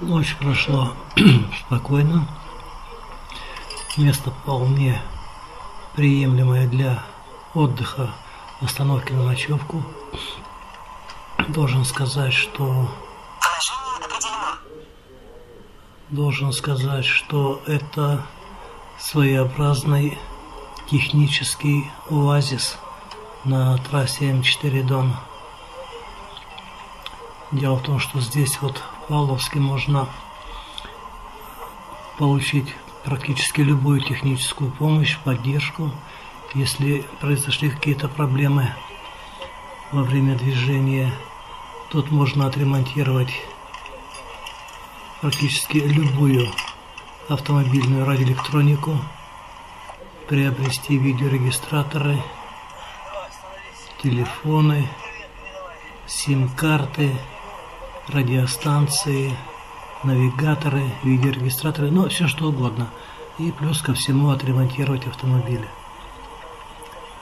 Ночь прошла спокойно. Место вполне приемлемое для отдыха, остановки на ночевку. Должен сказать, что должен сказать, что это своеобразный технический оазис на трассе М4 Дон. Дело в том, что здесь вот Павловске можно получить практически любую техническую помощь, поддержку, если произошли какие-то проблемы во время движения. Тут можно отремонтировать практически любую автомобильную радиоэлектронику, приобрести видеорегистраторы, телефоны, сим-карты, радиостанции, навигаторы, видеорегистраторы, ну, все что угодно. И плюс ко всему отремонтировать автомобили.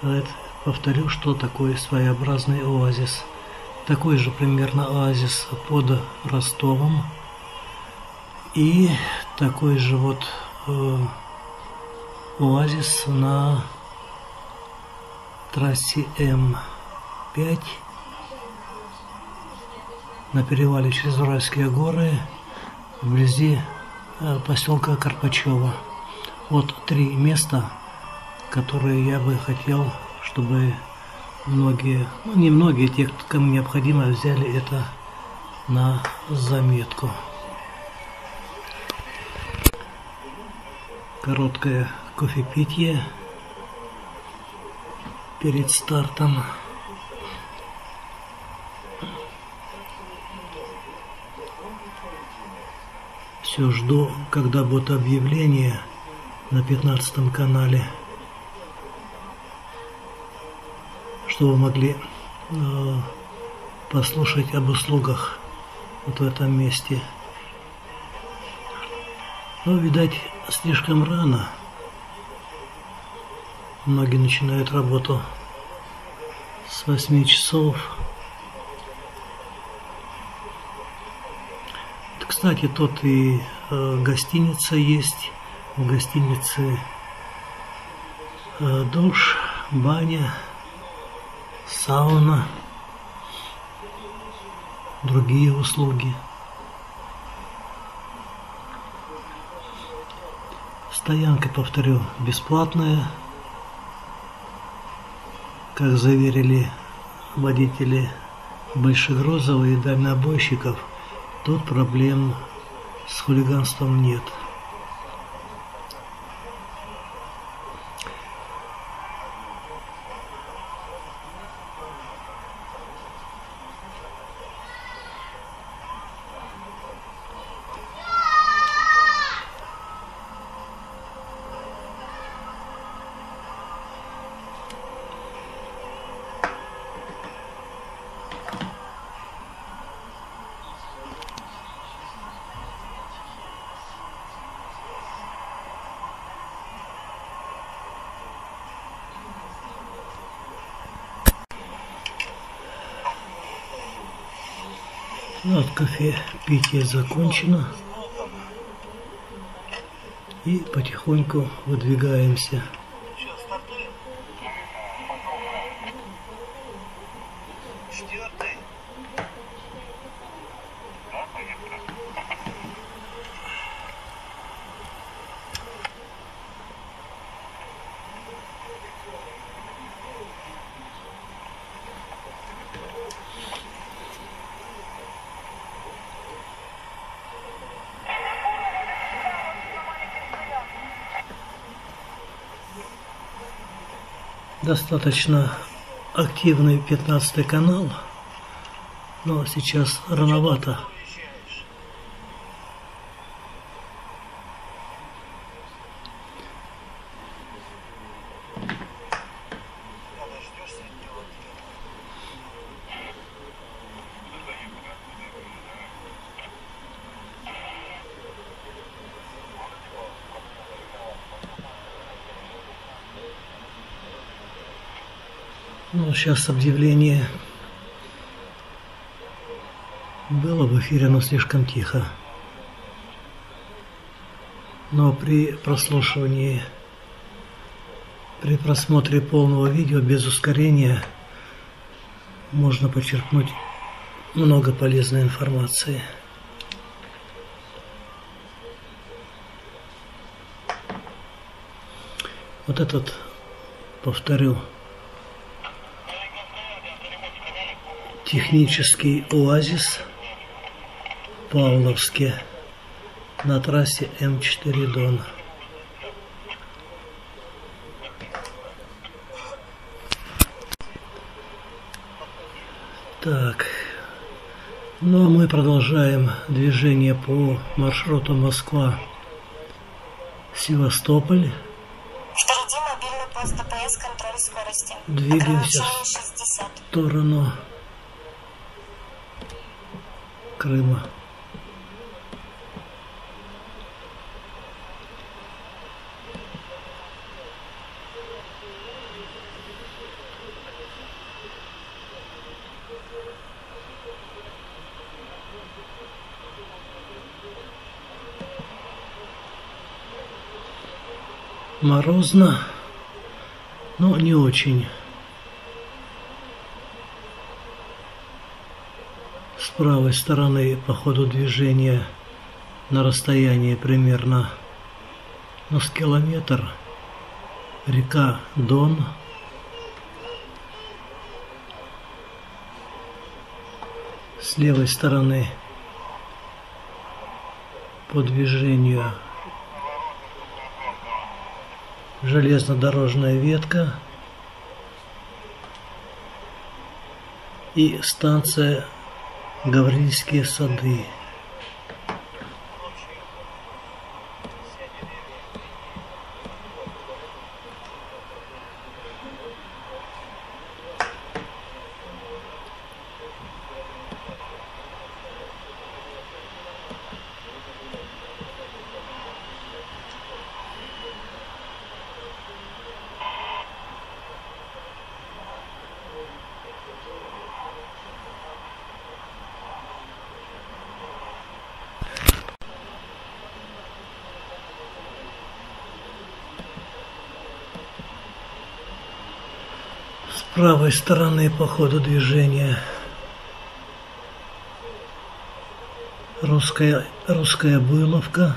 Это, повторю, что такое своеобразный оазис. Такой же примерно оазис под Ростовом. И такой же вот э, оазис на трассе М5 на перевале через Уральские горы вблизи э, поселка Карпачева. Вот три места, которые я бы хотел, чтобы многие, ну не многие, те, кому необходимо, взяли это на заметку. Короткое кофепитие перед стартом. Все жду, когда будет объявление на пятнадцатом канале, чтобы могли э, послушать об услугах вот в этом месте. Но, видать, слишком рано. Многие начинают работу с 8 часов. Кстати, тут и э, гостиница есть. В гостинице э, душ, баня, сауна, другие услуги. Стоянка, повторю, бесплатная. Как заверили водители большегрузов и дальнобойщиков – Тут проблем с хулиганством нет. Ну, вот питье закончено. И потихоньку выдвигаемся. Достаточно активный 15 канал, но сейчас рановато Ну, сейчас объявление было в эфире, но слишком тихо. но при прослушивании, при просмотре полного видео без ускорения можно почерпнуть много полезной информации. Вот этот, повторю, технический оазис Павловске на трассе М4 Дон. Так, ну а мы продолжаем движение по маршруту Москва-Севастополь. Впереди мобильный пост ДПС, контроль скорости. Двигаемся в сторону Крыма. Морозно, но не очень. С правой стороны по ходу движения на расстоянии примерно ну, с километр река Дон. С левой стороны по движению железнодорожная ветка и станция Гаврильские сады. правой стороны по ходу движения. Русская, русская Буйловка.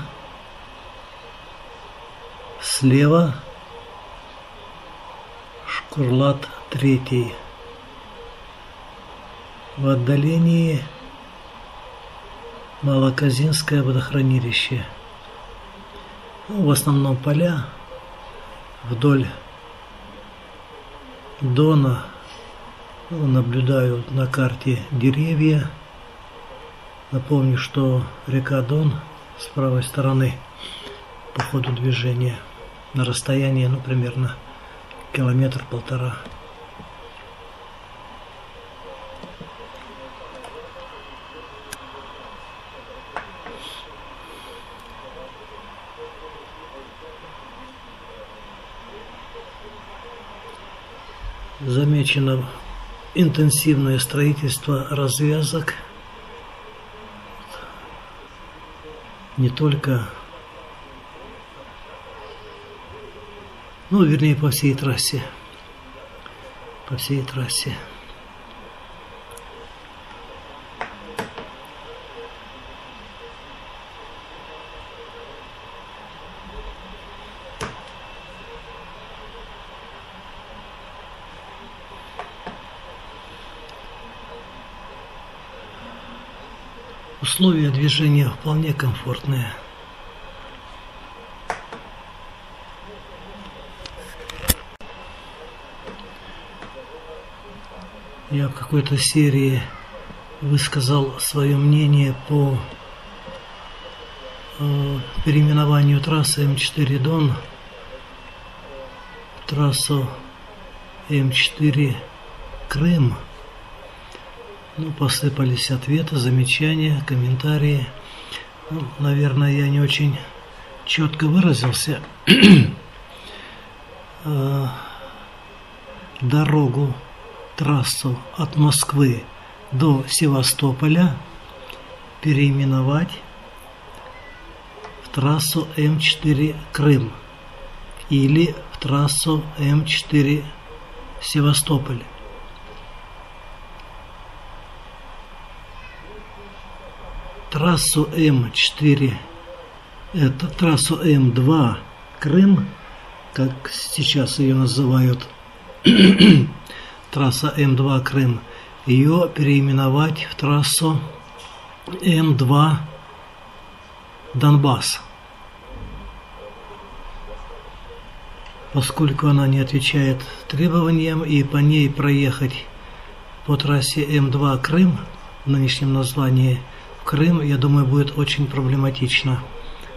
Слева Шкурлат третий. В отдалении Малоказинское водохранилище. Ну, в основном поля вдоль Дона наблюдаю на карте деревья. Напомню, что река Дон с правой стороны по ходу движения на расстоянии, ну, примерно километр-полтора. замечено интенсивное строительство развязок не только, ну, вернее, по всей трассе, по всей трассе. Движения вполне комфортные. Я в какой-то серии высказал свое мнение по э, переименованию трассы М4 Дон в трассу М4 Крым – ну, посыпались ответы, замечания, комментарии. Ну, наверное, я не очень четко выразился. Э, дорогу, трассу от Москвы до Севастополя переименовать в трассу М4 Крым или в трассу М4 Севастополь. Трассу М4, это трассу М2 Крым, как сейчас ее называют, трасса М2 Крым, ее переименовать в трассу М2 Донбасс. Поскольку она не отвечает требованиям и по ней проехать по трассе М2 Крым, в нынешнем названии Крым, я думаю, будет очень проблематично,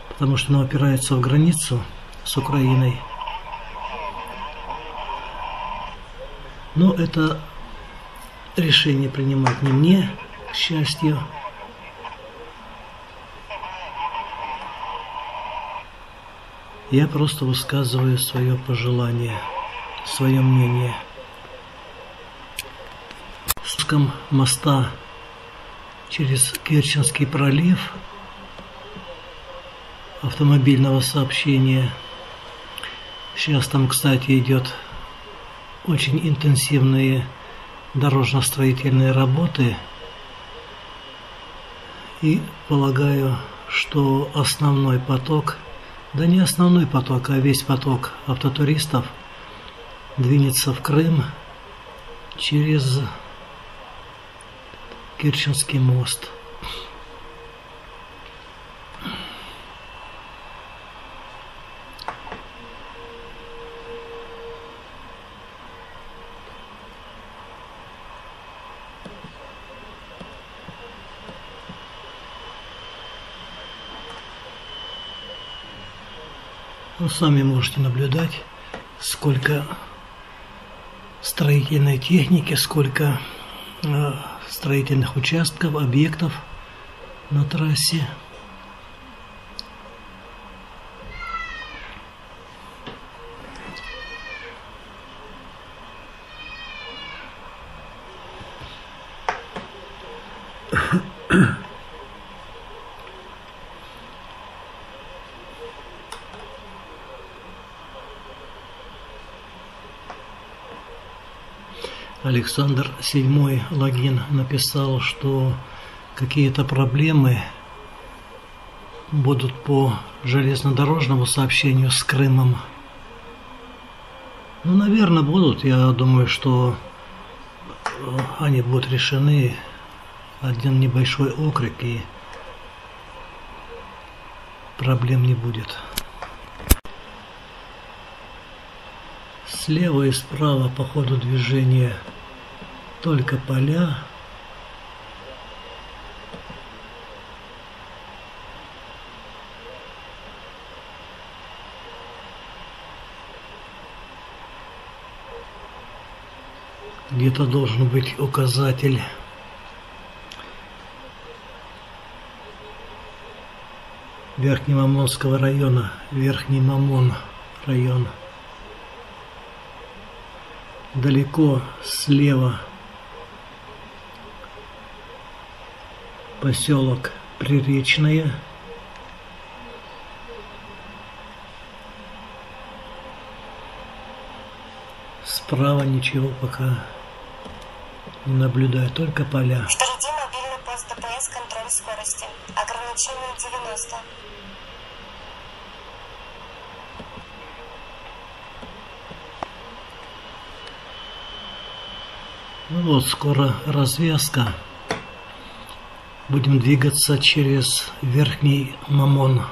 потому что она упирается в границу с Украиной. Но это решение принимать не мне, к счастью. Я просто высказываю свое пожелание, свое мнение. Спуском моста через Керченский пролив автомобильного сообщения. Сейчас там, кстати, идет очень интенсивные дорожно-строительные работы. И полагаю, что основной поток – да не основной поток, а весь поток автотуристов двинется в Крым через Керченский мост. Вы сами можете наблюдать, сколько строительной техники, сколько э, строительных участков, объектов на трассе. Александр VII Логин написал, что какие-то проблемы будут по железнодорожному сообщению с Крымом. Ну, наверное, будут. Я думаю, что э, они будут решены. Один небольшой окрик и проблем не будет. Слева и справа по ходу движения только поля. Где-то должен быть указатель. Верхнемамонского района, Верхний Мамон район. Далеко слева поселок Приречное. Справа ничего пока не наблюдаю, только поля. Впереди мобильный пост ДПС, контроль скорости. Ограничение 90. Ну вот, скоро развязка. Будем двигаться через верхний Мамон.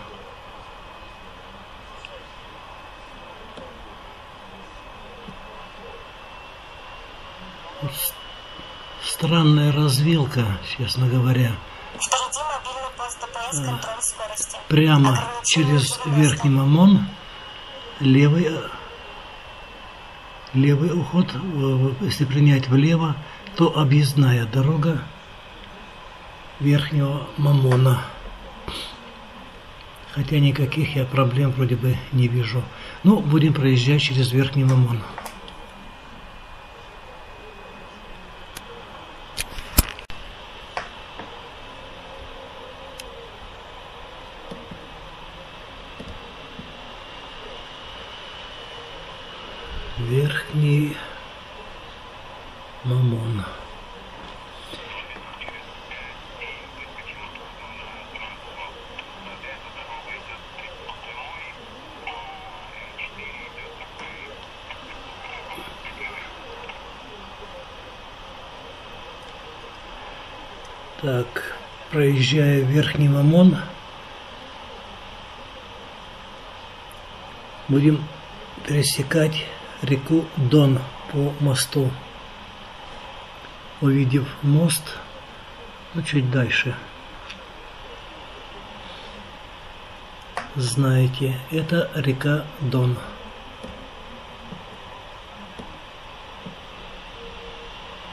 Странная развилка, честно говоря. Впереди мобильный пост ДПС, контроль скорости. Прямо через 90. верхний Мамон левый, левый уход, э, если принять влево, то объездная дорога верхнего мамона. Хотя никаких я проблем вроде бы не вижу. Ну, будем проезжать через верхний мамон. Верхний мамон. Проезжая Верхний Мамон, будем пересекать реку Дон по мосту. Увидев мост, ну чуть дальше, знаете, это река Дон.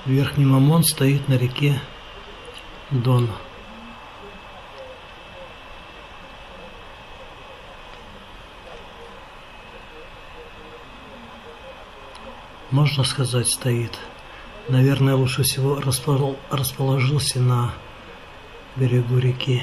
Верхний Мамон стоит на реке Дон. Можно сказать, стоит. Наверное, лучше всего расположился на берегу реки.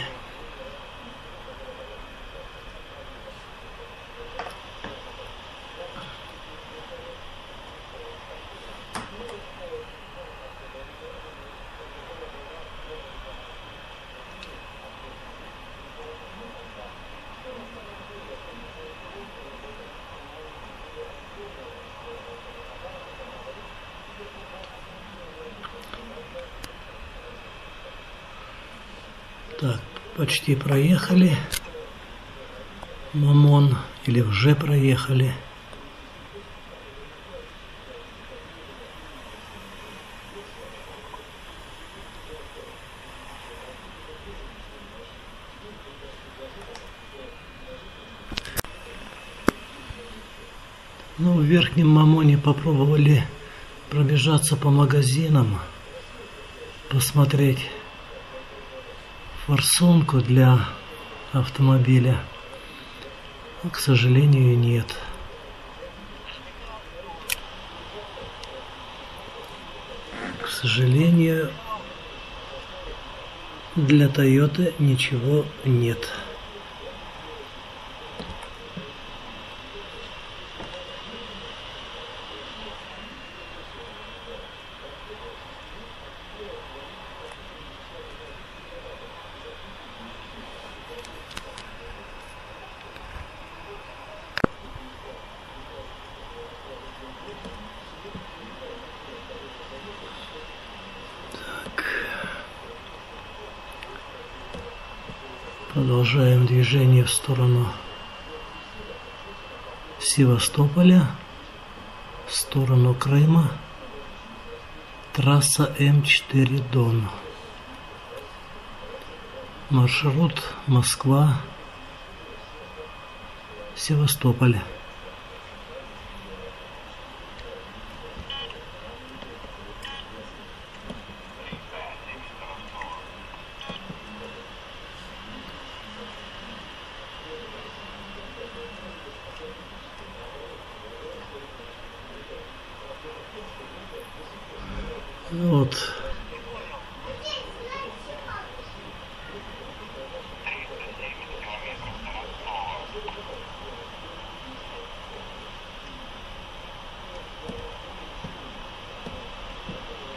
Так, почти проехали. Мамон. Или уже проехали. Ну, в Верхнем Мамоне попробовали пробежаться по магазинам, посмотреть форсунку для автомобиля. Но, к сожалению, нет. К сожалению, для Toyota ничего нет. Продолжаем движение в сторону Севастополя, в сторону Крыма, трасса М4 Дон. Маршрут Москва, Севастополь. Вот.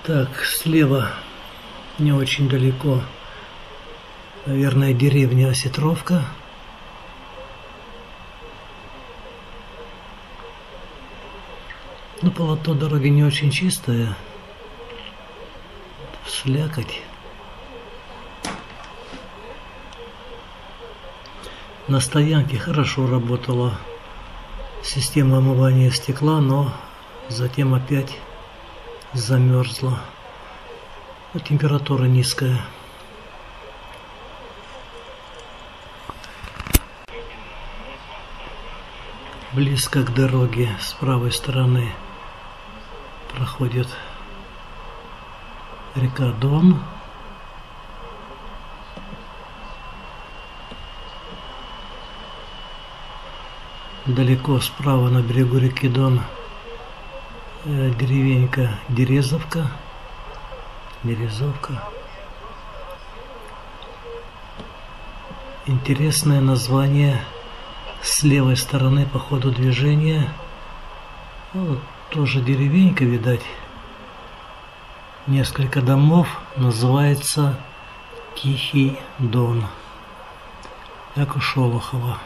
Так, слева не очень далеко, наверное, деревня Осетровка. Но полотно дороги не очень чистое слякоть. На стоянке хорошо работала система омывания стекла, но затем опять замерзла. Температура низкая. Близко к дороге с правой стороны проходит река Дон. Далеко справа на берегу реки Дон э, деревенька Дерезовка. Дерезовка. Интересное название с левой стороны по ходу движения. Ну, тоже деревенька, видать. Несколько домов, называется Тихий Дон. Как у Шолохова.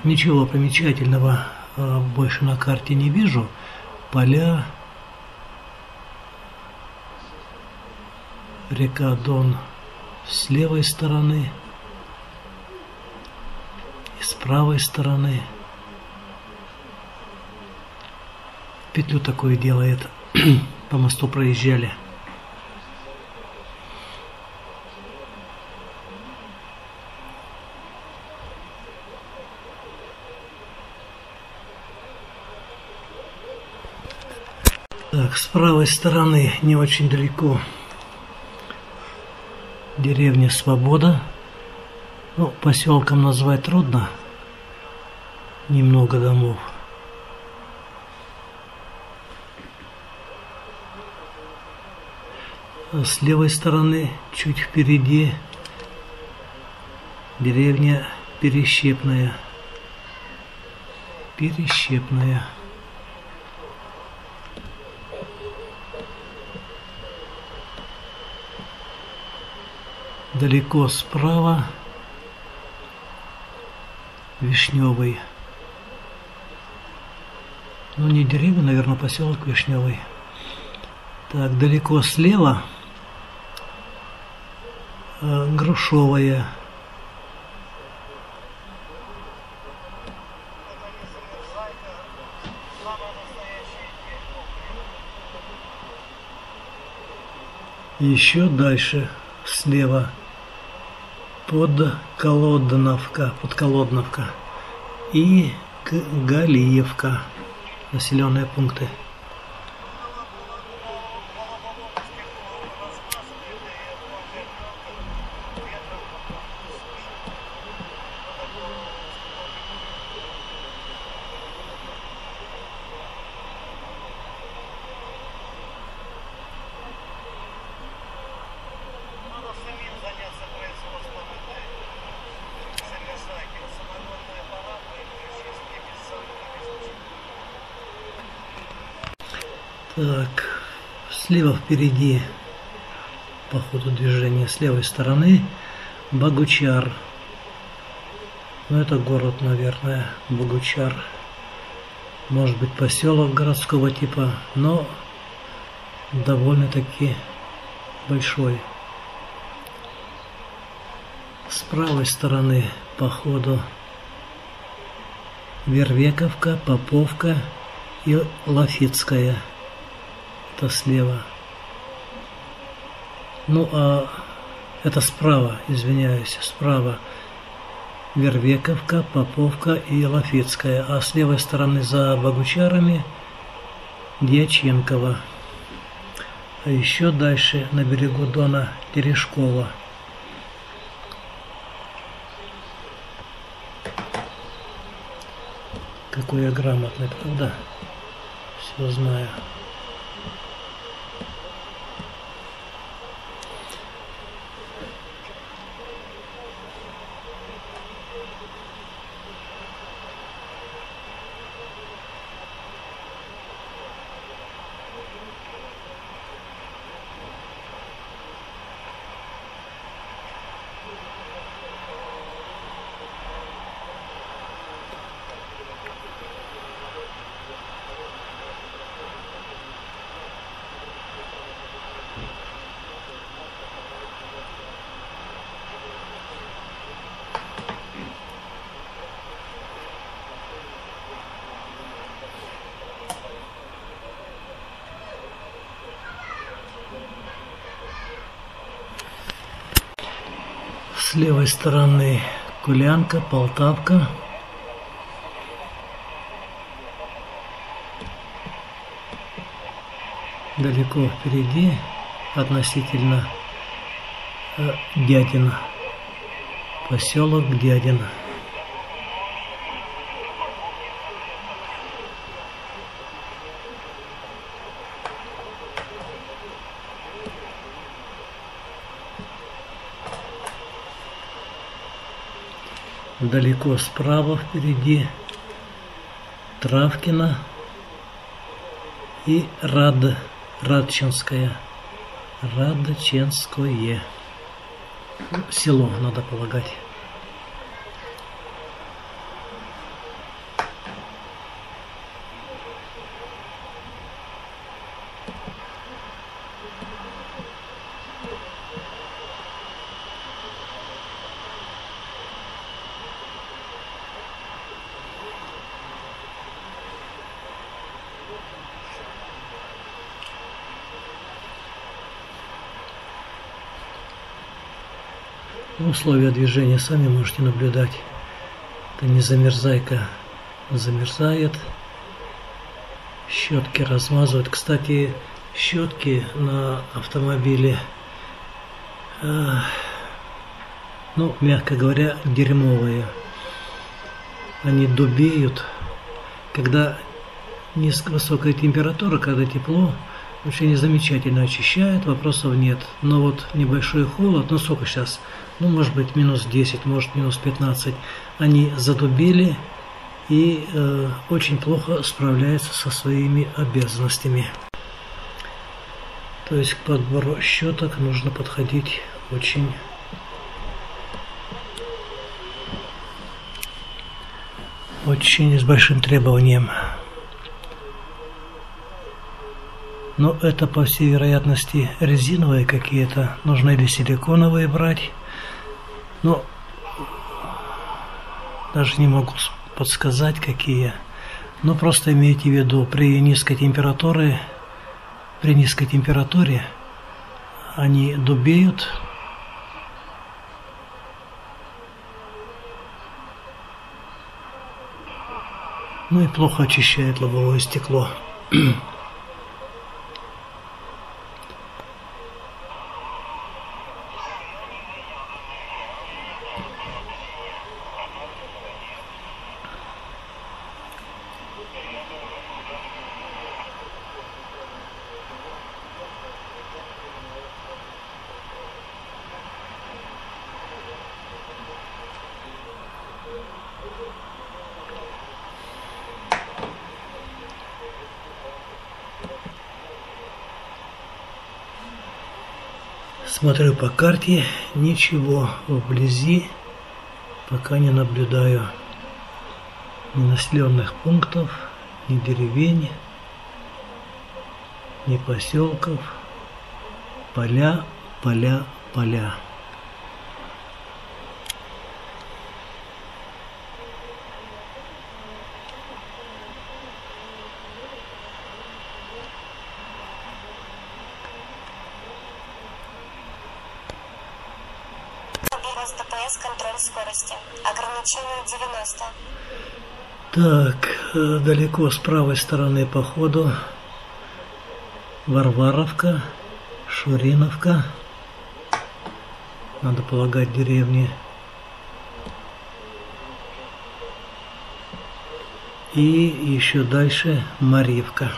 Так, ничего примечательного э, больше на карте не вижу. Поля, река Дон с левой стороны и с правой стороны. Петлю такое делает. По мосту проезжали. Так, с правой стороны, не очень далеко, деревня Свобода. Ну, поселком назвать трудно. Немного домов. А с левой стороны, чуть впереди, деревня Перещепная. Перещепная. Далеко справа Вишневый. Ну, не деревня, наверное, поселок Вишневый. Так, далеко слева э, Грушовая. Еще дальше слева Подколодновка, Подколодновка и Галиевка, населенные пункты. Так, слева впереди по ходу движения с левой стороны Багучар. Ну это город, наверное, Багучар. Может быть поселок городского типа, но довольно-таки большой. С правой стороны по ходу Вервековка, Поповка и Лафитская это слева. Ну, а это справа, извиняюсь, справа. Вервековка, Поповка и Лафицкая, а с левой стороны за Богучарами Дьяченкова. А еще дальше на берегу Дона Терешкова. Какой я грамотный, правда? Все знаю. Левой стороны Кулянка, Полтавка. Далеко впереди относительно э, Дядина. Поселок Дядина. Далеко справа впереди Травкина и Рад, Радчинская. Радчинское. Село, надо полагать. Условия движения сами можете наблюдать. Это не замерзайка замерзает. Щетки размазывают. Кстати, щетки на автомобиле, э, ну, мягко говоря, дерьмовые. Они дубеют. Когда низкая высокая температура, когда тепло, вообще не замечательно очищает, вопросов нет. Но вот небольшой холод, ну сколько сейчас, ну может быть минус 10, может минус 15, они задубели и э, очень плохо справляются со своими обязанностями. То есть к подбору щеток нужно подходить очень очень с большим требованием. Но это, по всей вероятности, резиновые какие-то. Нужно или силиконовые брать. Но даже не могу подсказать, какие. Но просто имейте в виду, при низкой температуре, при низкой температуре они дубеют, ну и плохо очищает лобовое стекло. Смотрю по карте, ничего вблизи пока не наблюдаю. Ни населенных пунктов, ни деревень, ни поселков. Поля, поля, поля. скорости. Ограничение 90. Так, э, далеко с правой стороны по ходу Варваровка, Шуриновка. Надо полагать деревни. И еще дальше Марьевка.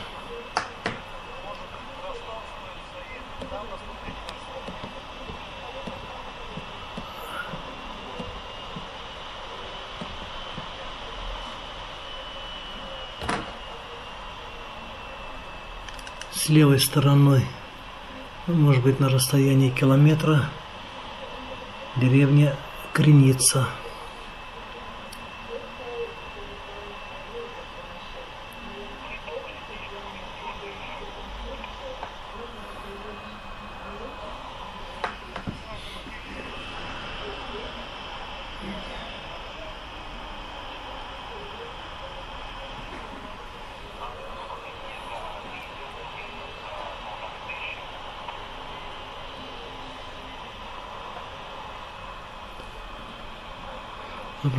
Левой стороной, может быть на расстоянии километра, деревня Креница.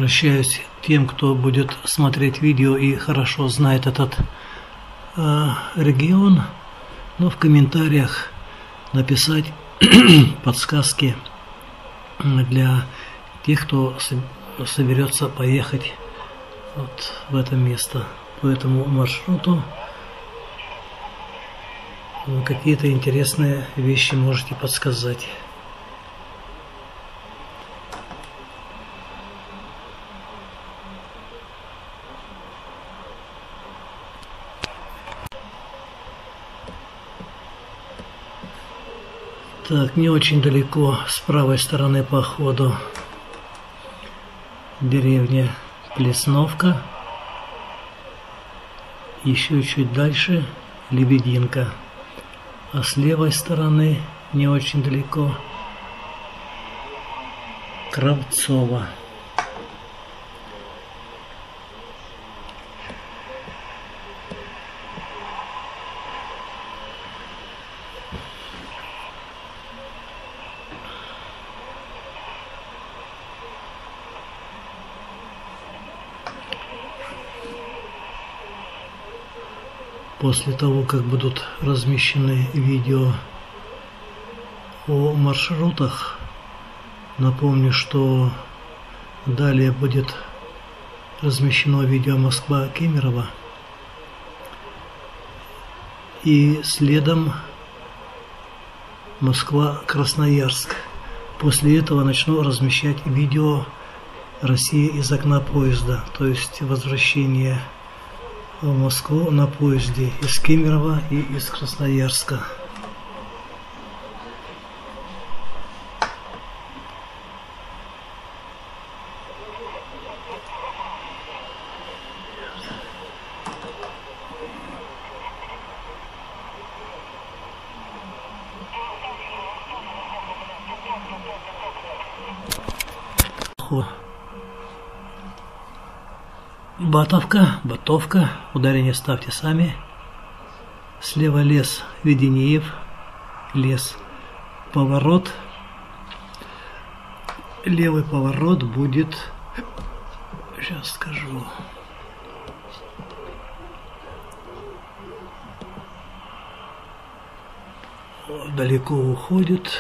Обращаюсь тем, кто будет смотреть видео и хорошо знает этот э, регион, но в комментариях написать подсказки для тех, кто соберется поехать вот в это место по этому маршруту. Какие-то интересные вещи можете подсказать. Так, не очень далеко с правой стороны по ходу деревня Плесновка. Еще чуть дальше Лебединка. А с левой стороны, не очень далеко, Кравцова. После того, как будут размещены видео о маршрутах. Напомню, что далее будет размещено видео Москва-Кемерово. И следом Москва-Красноярск. После этого начну размещать видео Россия из окна поезда, то есть возвращение в Москву на поезде из Кемерово и из Красноярска. Батовка, Батовка, ударение ставьте сами. Слева лес Веденеев, лес поворот. Левый поворот будет, сейчас скажу, далеко уходит.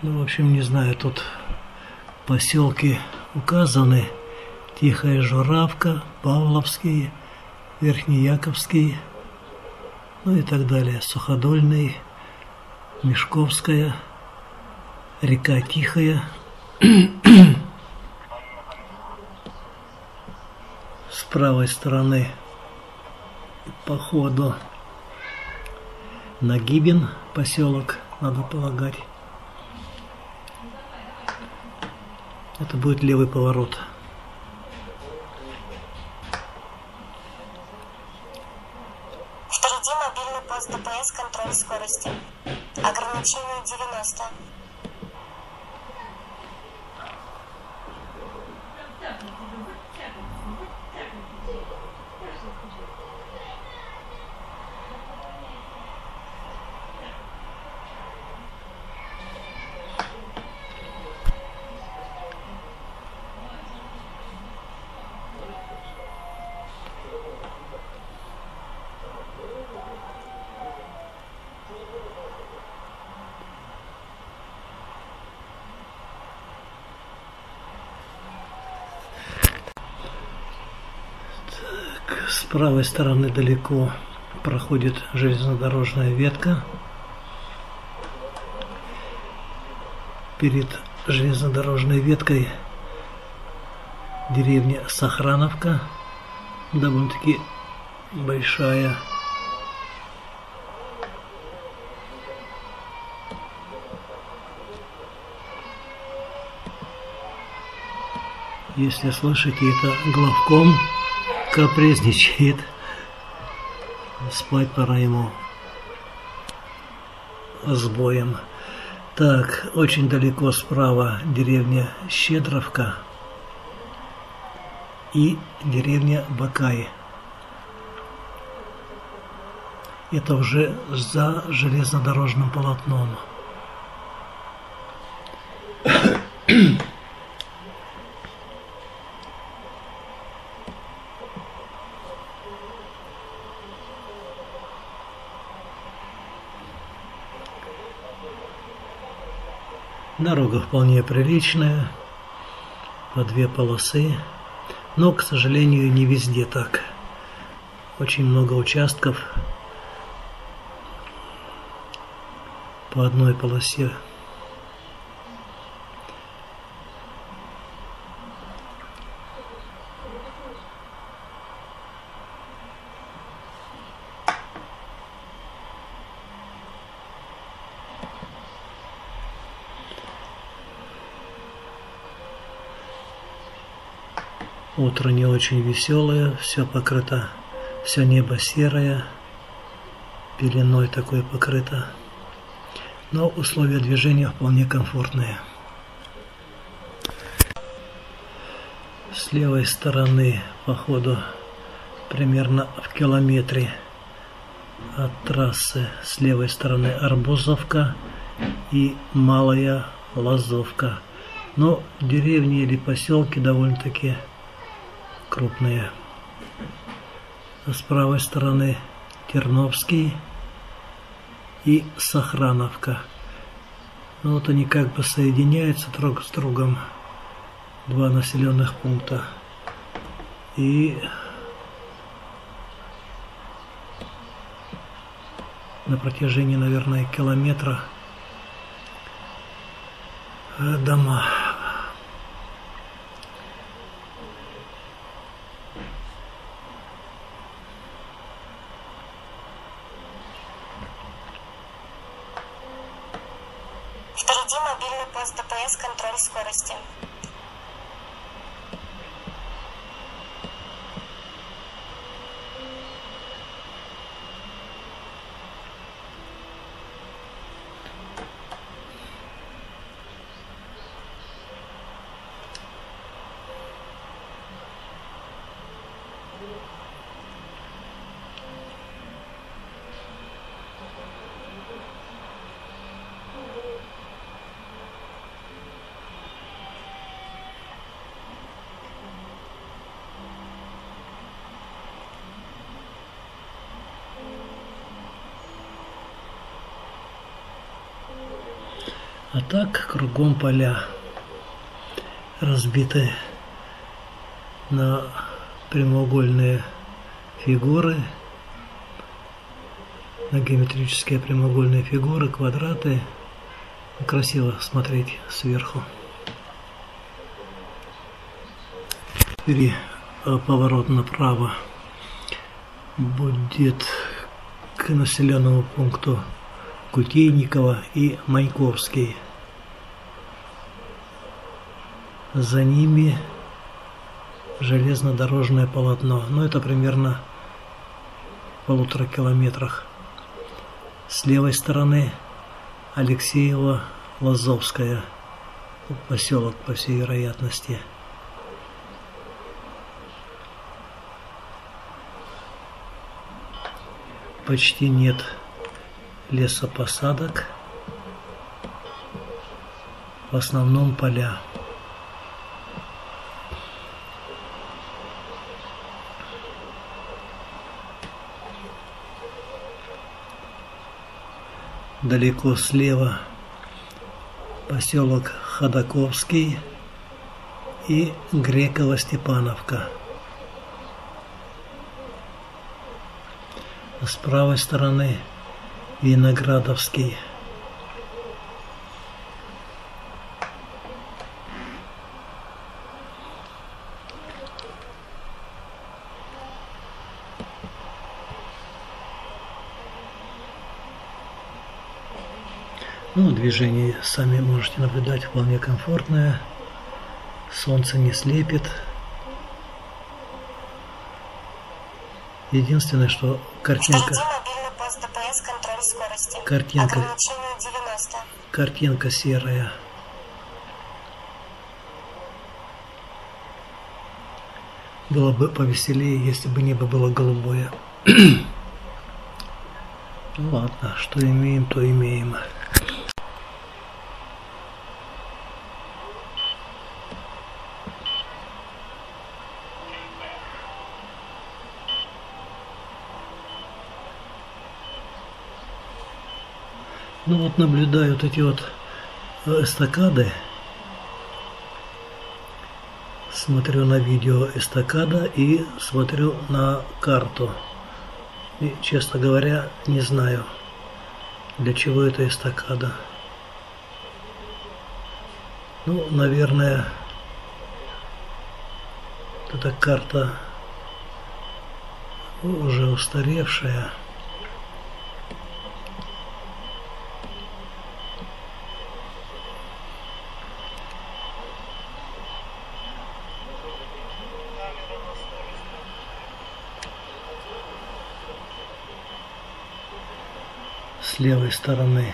Ну, в общем, не знаю, тут Поселки указаны Тихая Журавка, Павловский, Верхнеяковский, ну и так далее. Суходольный, Мешковская, река Тихая. С правой стороны по ходу Нагибин поселок, надо полагать. Это будет левый поворот. Впереди мобильный пост ДПС контроль скорости. Ограничение 90. С правой стороны далеко проходит железнодорожная ветка. Перед железнодорожной веткой деревня Сохрановка, довольно-таки большая. Если слышите, это главком капризничает. Спать пора ему с боем. Так, очень далеко справа деревня Щедровка и деревня Бакай. Это уже за железнодорожным полотном. Дорога вполне приличная, по две полосы, но, к сожалению, не везде так. Очень много участков по одной полосе Утро не очень веселое, все покрыто, все небо серое, пеленой такой покрыто. Но условия движения вполне комфортные. С левой стороны, по ходу, примерно в километре от трассы, с левой стороны Арбузовка и Малая Лазовка. Но деревни или поселки довольно-таки крупные. А с правой стороны Терновский и Сохрановка. Ну вот они как бы соединяются друг с другом. Два населенных пункта. И на протяжении, наверное, километра э, дома. пост ДПС контроль скорости. А так кругом поля разбиты на прямоугольные фигуры, на геометрические прямоугольные фигуры, квадраты. Красиво смотреть сверху. Теперь э, поворот направо будет к населенному пункту Кутейникова и Майковский. За ними железнодорожное полотно. Но ну, это примерно в полутора километрах. С левой стороны Алексеева Лазовская поселок, по всей вероятности. Почти нет лесопосадок, в основном поля. Далеко слева поселок Ходаковский и Греково-Степановка. С правой стороны Виноградовский. Движение сами можете наблюдать вполне комфортное. Солнце не слепит. Единственное, что картинка... Картинка. Картинка серая. Было бы повеселее, если бы небо было голубое. ну ладно, что имеем, то имеем. Наблюдаю вот эти вот эстакады. Смотрю на видео эстакада и смотрю на карту. И, честно говоря, не знаю, для чего это эстакада. Ну, наверное, эта карта уже устаревшая. С левой стороны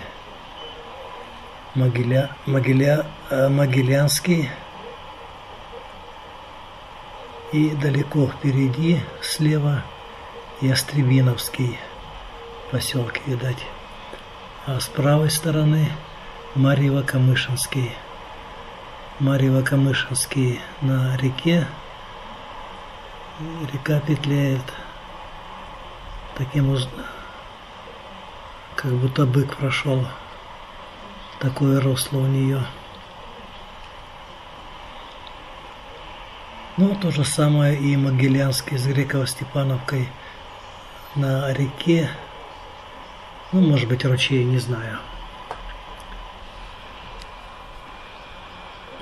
Могиля, Могиля, э, Могилянский и далеко впереди слева Ястребиновский поселок, видать. А с правой стороны Марьево-Камышинский. Марьево-Камышинский на реке. Река петляет таким как будто бык прошел. Такое росло у нее. Ну, то же самое и Могилянский с Греково-Степановкой на реке. Ну, может быть, ручей, не знаю.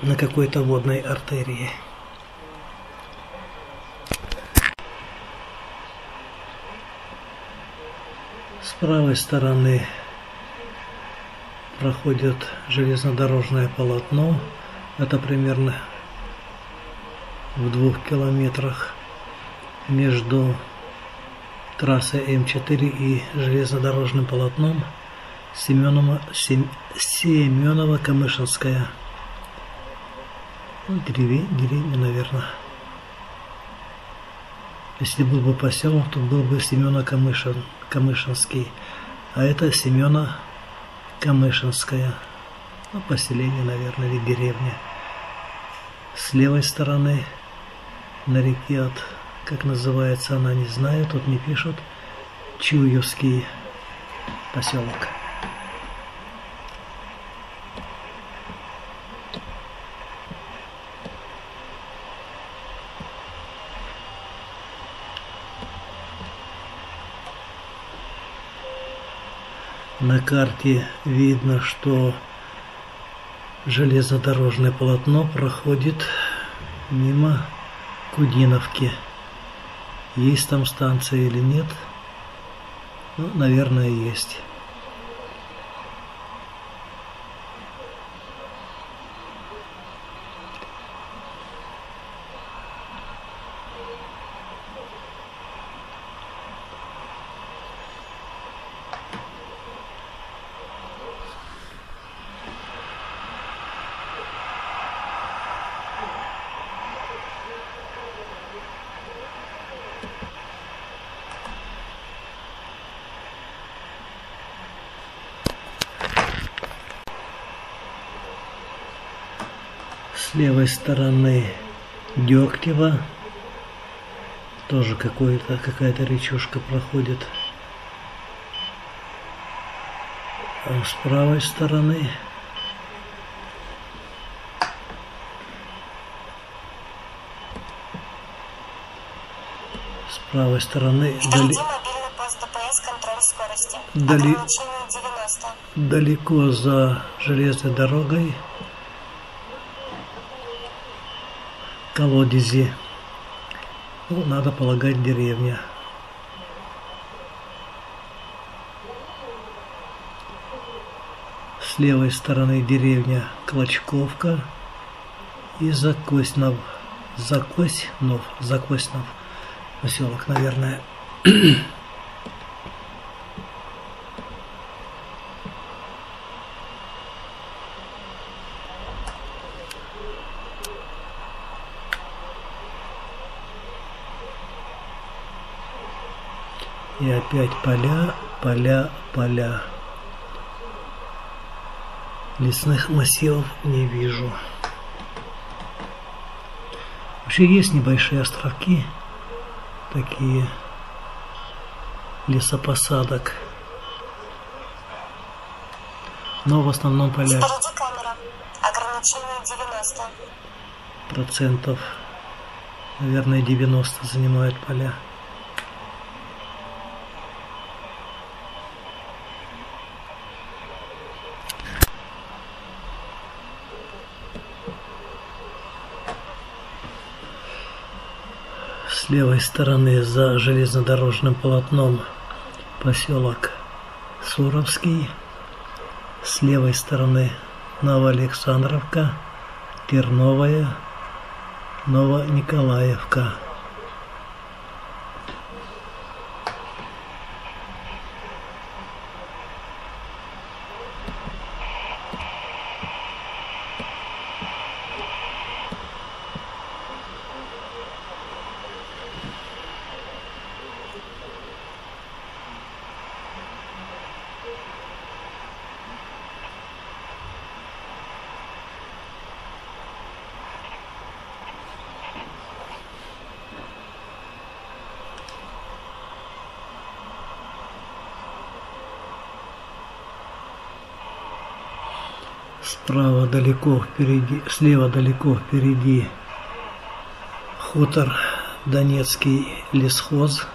На какой-то водной артерии. Правой стороны проходит железнодорожное полотно. Это примерно в двух километрах между трассой М4 и железнодорожным полотном Семенова, Сем, Семенова-Камышинская. Ну, деревень, деревня, наверное. Если был бы поселок, то был бы Семена Камышин, Камышинский. А это Семена Камышинская. Ну, поселение, наверное, или деревня. С левой стороны на реке от, как называется она, не знаю, тут не пишут, Чуевский поселок. Карте видно, что железнодорожное полотно проходит мимо Кудиновки. Есть там станция или нет? Ну, наверное, есть. С левой стороны Дегтева. Тоже какая-то речушка проходит. А с правой стороны с правой стороны дали... Дали... Далеко за железной дорогой колодези. Ну, надо полагать, деревня. С левой стороны деревня Клочковка и Закоснов. Закоснов, Закоснов. Поселок, наверное. Опять поля, поля, поля. Лесных массивов не вижу. Вообще есть небольшие островки, такие лесопосадок. Но в основном поля. Впереди камера. Ограничение 90. Процентов. Наверное, 90 занимают поля. Левой стороны за железнодорожным полотном поселок Суровский. С левой стороны Новоалександровка, Терновая, Новониколаевка. Справа далеко впереди, слева далеко впереди хутор Донецкий лесхоз.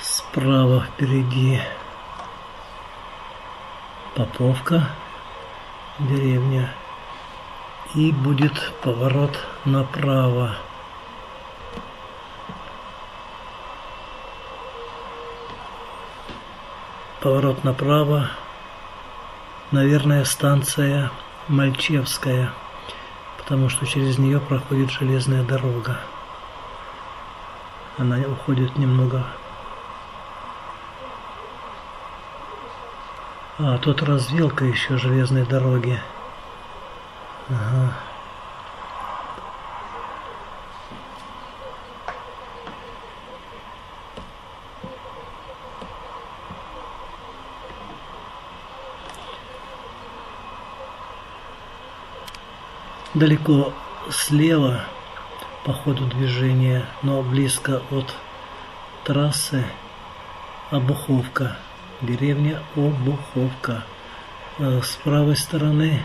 Справа впереди Поповка, деревня. И будет поворот направо. Поворот направо. Наверное, станция Мальчевская, потому что через нее проходит железная дорога. Она уходит немного А, тут развилка еще железной дороги. Ага. Далеко слева по ходу движения, но близко от трассы Обуховка деревня Обуховка. Э, с правой стороны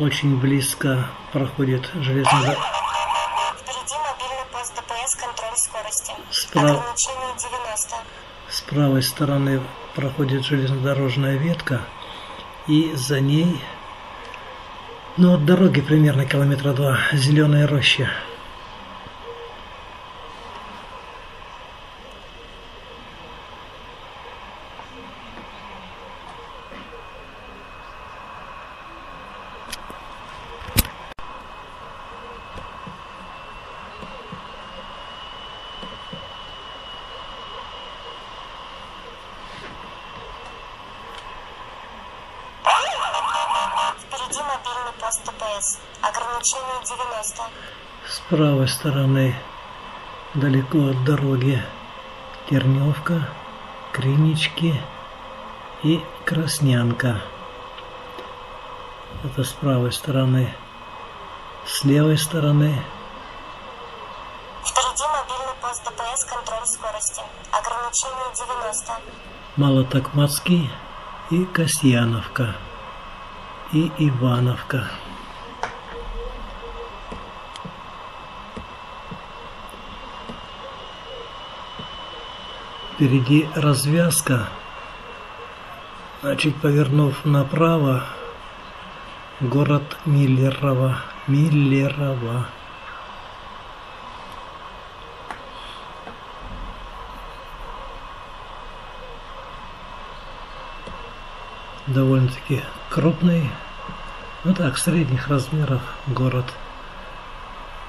очень близко проходит железная. Впереди мобильный пост ДПС, контроль скорости. Справ... Ограничение 90. С правой стороны проходит железнодорожная ветка, и за ней, ну, от дороги примерно километра два, зеленая роща. Впереди мобильный пост ДПС. Ограничение 90. С правой стороны, далеко от дороги, Терневка, Кринички и Краснянка. Это с правой стороны. С левой стороны Впереди мобильный пост ДПС, контроль скорости. Ограничение 90. Малотокмацкий и Касьяновка и Ивановка. Впереди развязка, чуть повернув направо, город Миллерово. Миллерово. довольно-таки крупный Ну так, средних размеров город.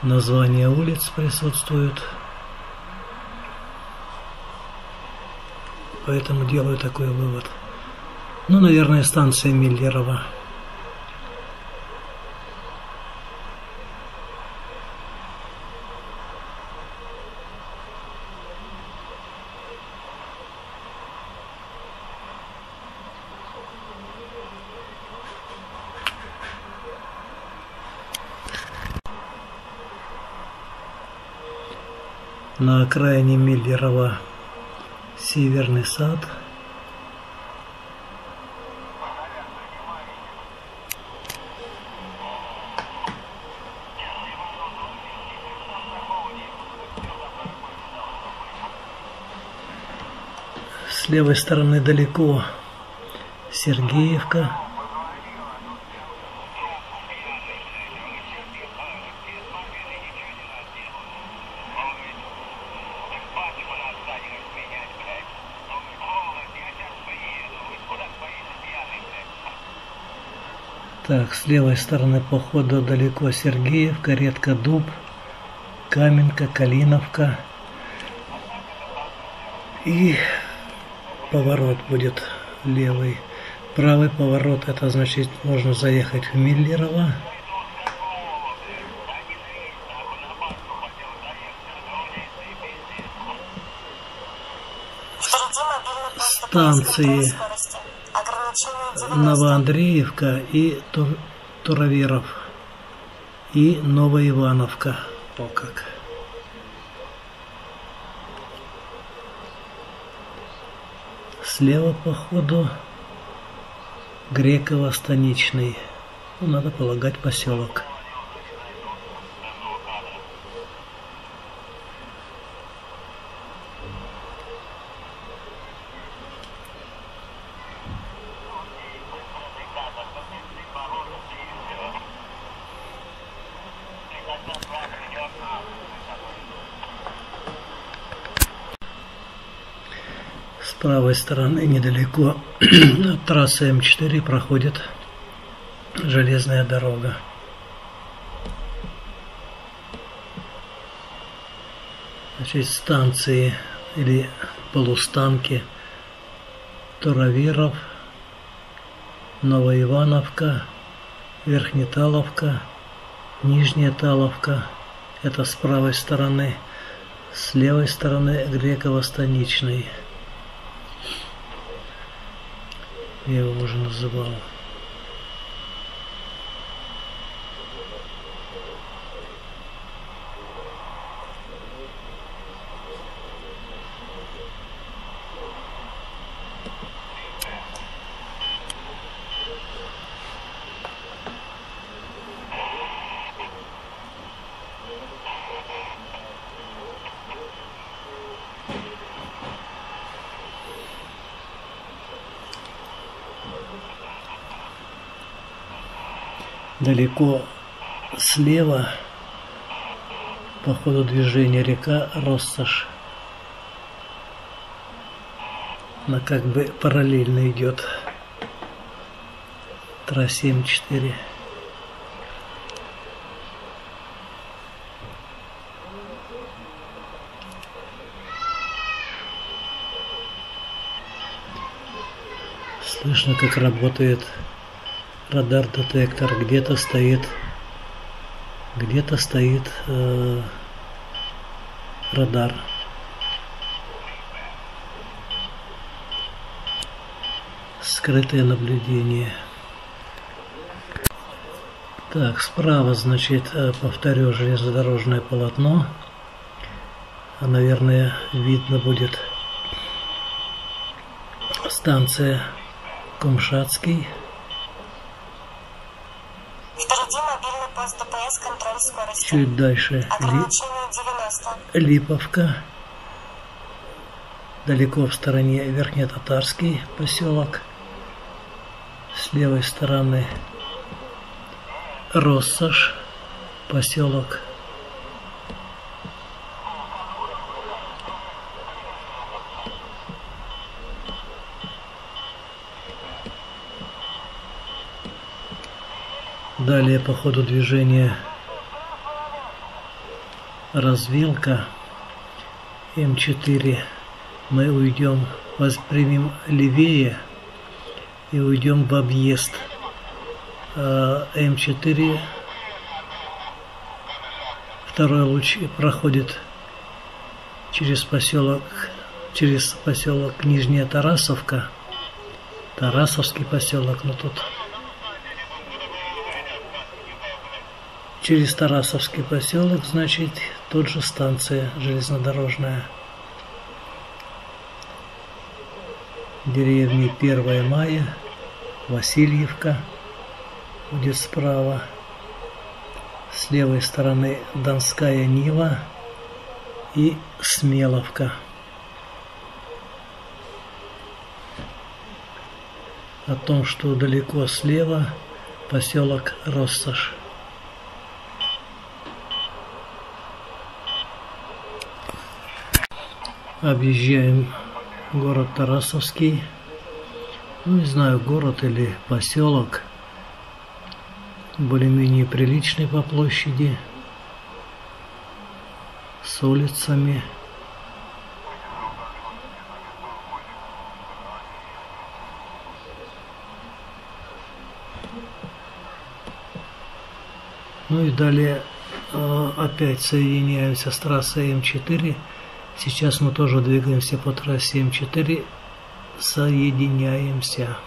Названия улиц присутствуют. Поэтому делаю такой вывод. Ну, наверное, станция Миллерова. на окраине Миллерова Северный сад. С левой стороны далеко Сергеевка. Так, с левой стороны похода далеко Сергеевка, редко Дуб, Каменка, Калиновка. И поворот будет левый. Правый поворот, это значит можно заехать в Миллерово. Станции Новоандреевка и Туроверов и Новоивановка. О как. Слева по ходу Греково-Станичный. Ну, надо полагать поселок. правой стороны недалеко от трассы М4 проходит железная дорога. Значит, станции или полустанки Туроверов, Новоивановка, Верхнеталовка, Нижняя Таловка. Это с правой стороны. С левой стороны Греково-Станичный. Я его уже называл. Далеко слева по ходу движения река Россош. Она как бы параллельно идет трассе М4. Слышно, как работает радар-детектор, где-то стоит, где-то стоит э, радар. Скрытое наблюдение. Так, справа, значит, э, повторю, железнодорожное полотно. А, наверное, видно будет станция Кумшатский. Чуть дальше Ли... Липовка. Далеко в стороне Верхнетатарский поселок. С левой стороны Россош поселок. Далее по ходу движения развилка. М4 мы уйдем, воспримем левее и уйдем в объезд. А М4 второй луч проходит через поселок через поселок Нижняя Тарасовка. Тарасовский поселок но тут. Через Тарасовский поселок значит тут же станция железнодорожная деревни 1 мая Васильевка будет справа с левой стороны Донская Нива и Смеловка. О том, что далеко слева поселок Россош. Объезжаем город Тарасовский. Ну, не знаю, город или поселок – более-менее приличный по площади, с улицами. Ну и далее э, опять соединяемся с трассой М4. Сейчас мы тоже двигаемся по трассе М4. Соединяемся.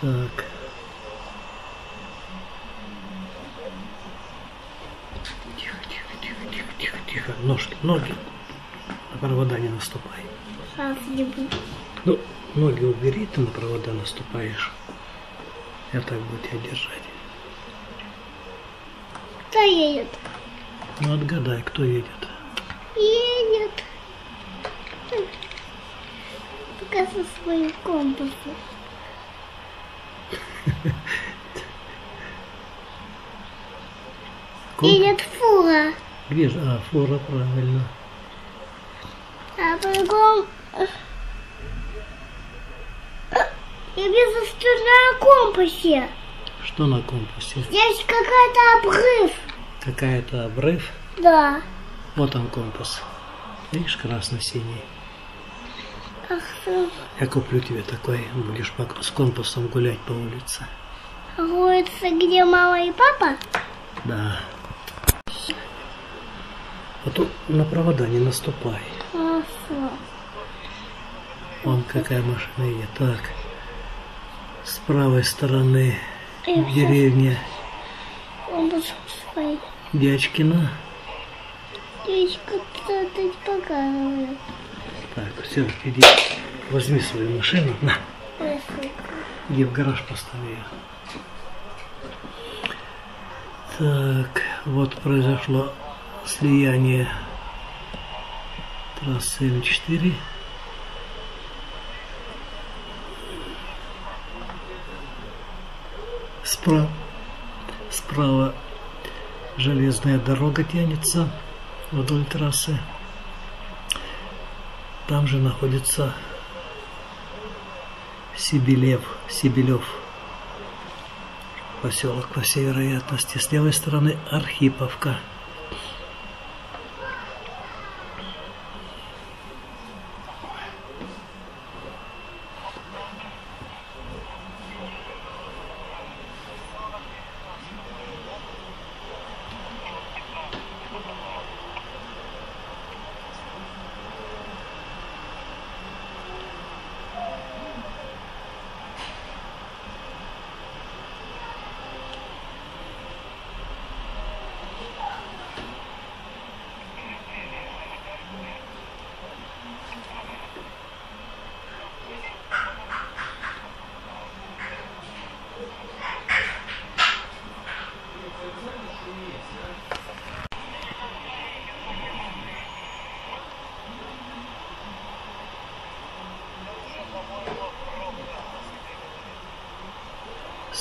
Так. Тихо, тихо, тихо, тихо, тихо, тихо. Ножки, ноги. На провода не наступай. Сейчас не буду. Ну, ноги убери, ты на провода наступаешь. Я так буду тебя держать. Кто едет? Ну, отгадай, кто едет. Едет. Пока со своим компасом. Комп- Едет фура. Где же? А, фора, правильно. А потом... Я вижу, что на компасе. Что на компасе? Здесь какая-то обрыв. Какая-то обрыв. Да. Вот он компас. Видишь, красно-синий. Ах? Я куплю тебе такой, будешь с компасом гулять по улице. Улица, где мама и папа? Да. А то на провода не наступай. Хорошо. Вон какая машина едет. Так. Правой стороны деревня. Дячкина. Птичка что-то показывает. Так, все, иди. Возьми свою машину. На, иди в гараж поставь ее. Так, вот произошло слияние трассы М4. Справа, справа железная дорога тянется вдоль трассы. Там же находится Сибилев, Сибилев. Поселок, по всей вероятности. С левой стороны Архиповка.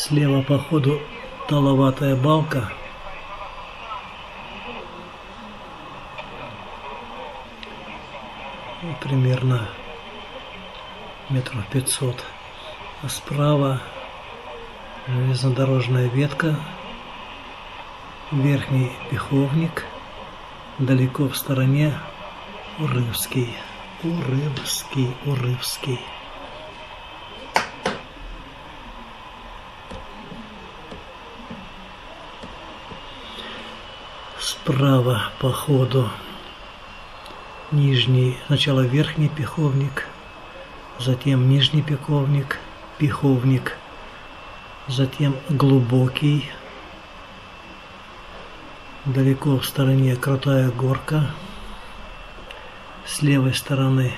Слева по ходу таловатая балка. Ну, примерно метров 500. А справа железнодорожная ветка, верхний пеховник, далеко в стороне Урывский, Урывский, Урывский. Справа по ходу. Нижний, сначала верхний пеховник, затем нижний пеховник, пеховник, затем глубокий, далеко в стороне крутая горка, с левой стороны,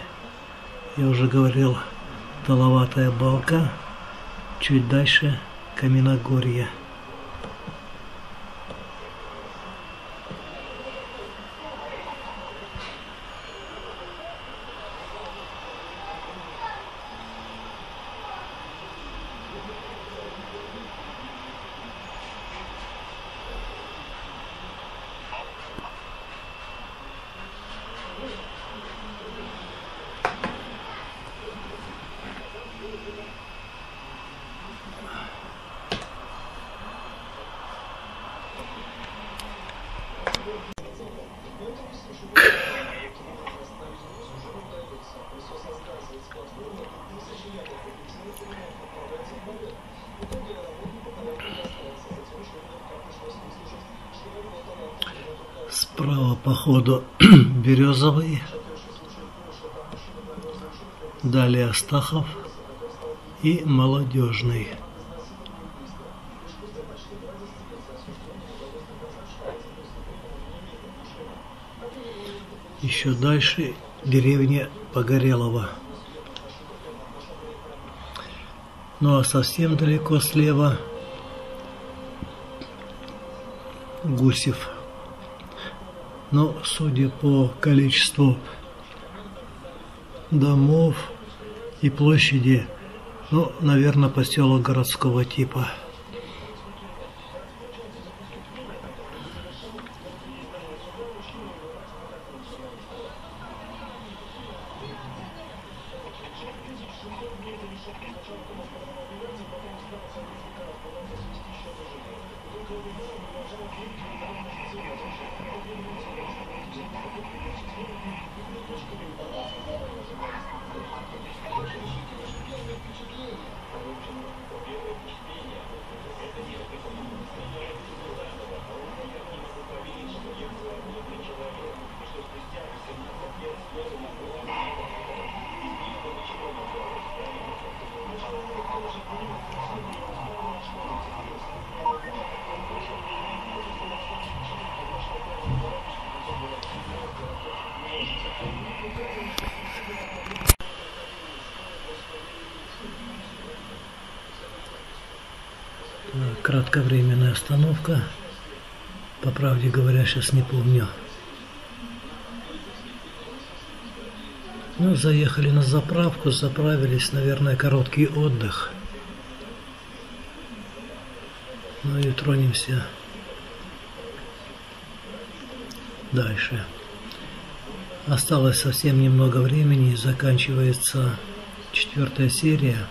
я уже говорил, доловатая балка, чуть дальше каменогорье. Справа по ходу Березовый, далее Астахов и Молодежный. Еще дальше деревня Погорелова. Ну а совсем далеко слева Гусев. Но судя по количеству домов и площади, ну, наверное, поселок городского типа. Сейчас не помню. Ну, заехали на заправку, заправились, наверное, короткий отдых. Ну и тронемся дальше. Осталось совсем немного времени, заканчивается четвертая серия.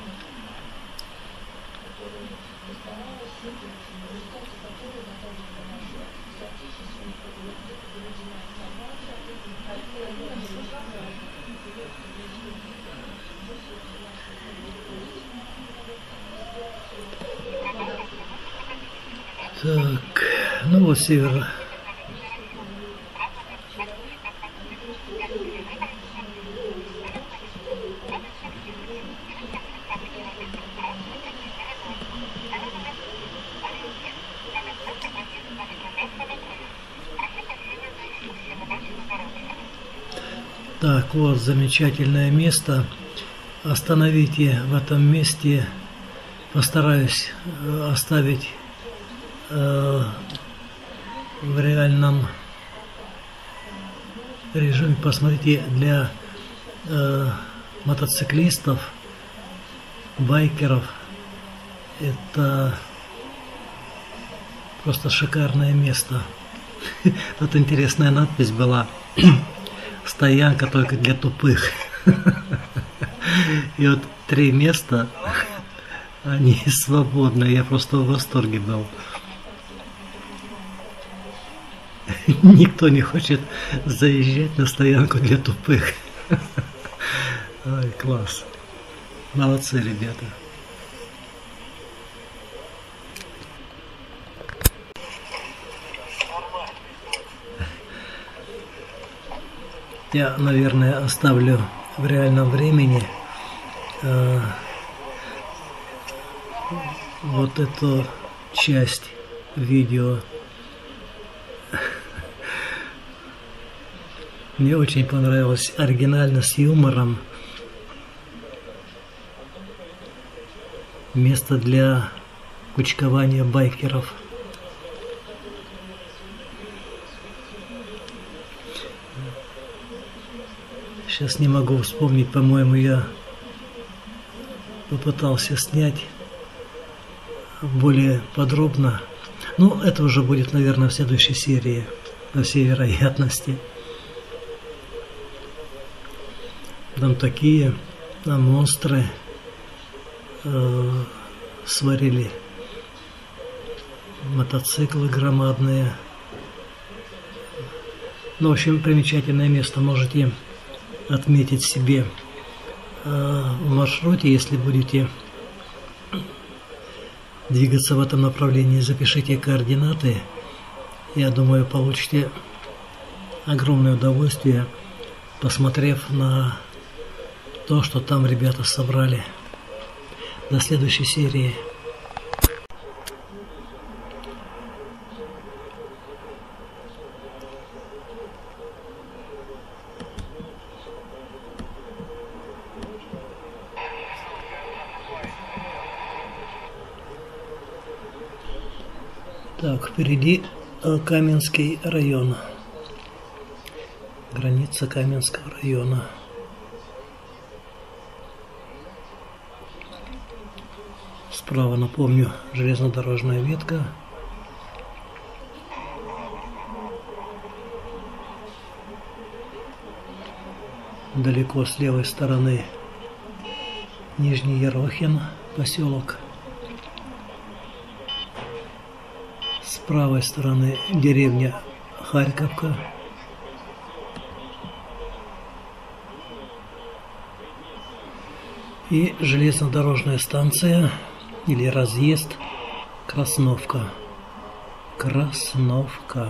Так, ну вот север. Так, вот замечательное место. Остановите в этом месте. Постараюсь э, оставить э, в реальном режиме. Посмотрите, для э, мотоциклистов, байкеров это просто шикарное место. Тут интересная надпись была. стоянка только для тупых. И вот три места, они свободны. Я просто в восторге был. Никто не хочет заезжать на стоянку для тупых. Ой, класс. Молодцы, ребята. Я, наверное, оставлю в реальном времени э, вот эту часть видео. Мне очень понравилось оригинально с юмором. Место для кучкования байкеров. Сейчас не могу вспомнить, по-моему, я попытался снять более подробно. Ну, это уже будет, наверное, в следующей серии, по всей вероятности. Там такие а, монстры э, сварили мотоциклы громадные. Ну, в общем, примечательное место. Можете отметить себе э, в маршруте, если будете двигаться в этом направлении, запишите координаты. Я думаю, получите огромное удовольствие, посмотрев на то, что там ребята собрали. До следующей серии. Так, впереди э, Каменский район. Граница Каменского района. Справа, напомню, железнодорожная ветка. Далеко с левой стороны Нижний Ерохин, поселок. С правой стороны деревня Харьковка. И железнодорожная станция или разъезд Красновка. Красновка.